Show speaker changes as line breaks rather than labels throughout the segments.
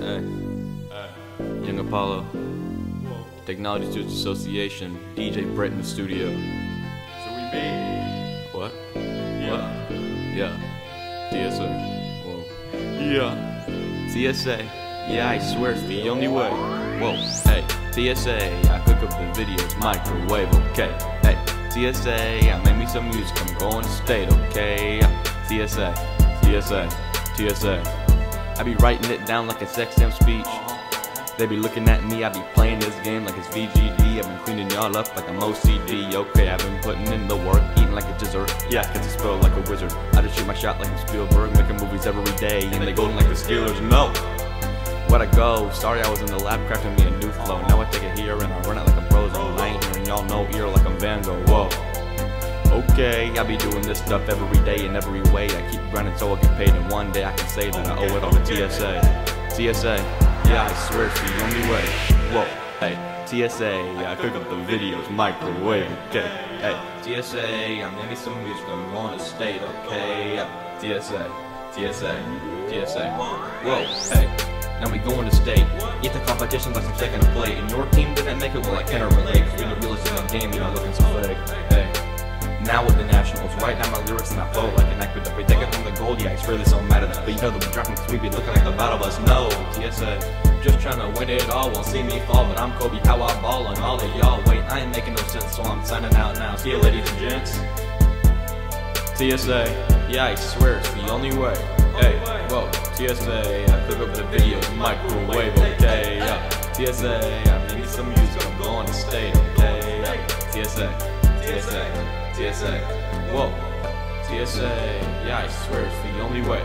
Hey, hey. Young Apollo, Technology Students Association, DJ Brett in the studio.
So we made
What?
it.
What? Yeah. TSA. Whoa. Yeah. TSA. Yeah, I swear it's the only way. Whoa. Hey. TSA. I cook up the videos, microwave. Okay. Hey. TSA. I make me some music. I'm going to state. Okay. TSA. TSA. TSA. I be writing it down like a sex damn speech. They be looking at me, I be playing this game like it's VGD. I've been cleaning y'all up like I'm OCD. Okay, I've been putting in the work, eating like a dessert. Yeah, cause I spell like a wizard. I just shoot my shot like I'm Spielberg, making movies every day. And they golden like the Steelers. No! Where'd I go? Sorry, I was in the lab crafting me a new flow. Now I take it here and I run it like I'm Prozone. I ain't hearing y'all no ear like I'm Van Gogh. Whoa. Okay, I be doing this stuff every day in every way. I keep grinding so I get paid, and one day I can say that I owe it all to TSA. TSA, yeah, I swear it's the only way. Whoa, hey, TSA, yeah, I cook up the videos, microwave, okay. Hey, TSA, I'm making some music, I'm to state, okay. yeah, TSA, TSA, TSA. Whoa, hey. Now we going to state. Get the competition like some second play. And your team didn't make it, well I can't relate. Cause we the realest in the game, you know, looking so fake. Now with the nationals, write down my lyrics and I flow like an actor. We take it from the gold, yeah, I swear this don't matter. But you know that we're dropping cause we be looking like the battle of us. No, TSA, just trying to win it all. Won't see me fall, but I'm Kobe, how I ball on all of y'all. Wait, I ain't making no sense, so I'm signing out now. See you, ladies and gents. TSA, yeah, I swear it's the only way. Hey, whoa, TSA, I cook up the videos, microwave, okay. Yeah. TSA, I need some music, I'm going to state, okay. Yeah. TSA, TSA, TSA, whoa. TSA, yeah, I swear it's the only way.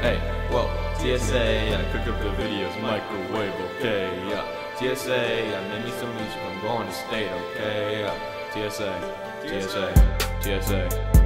Hey, whoa, TSA, I cook up the videos, microwave, okay. Yeah. TSA, I made me some music, I'm going to state, okay. Yeah. TSA, TSA, TSA.